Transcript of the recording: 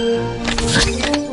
嗯。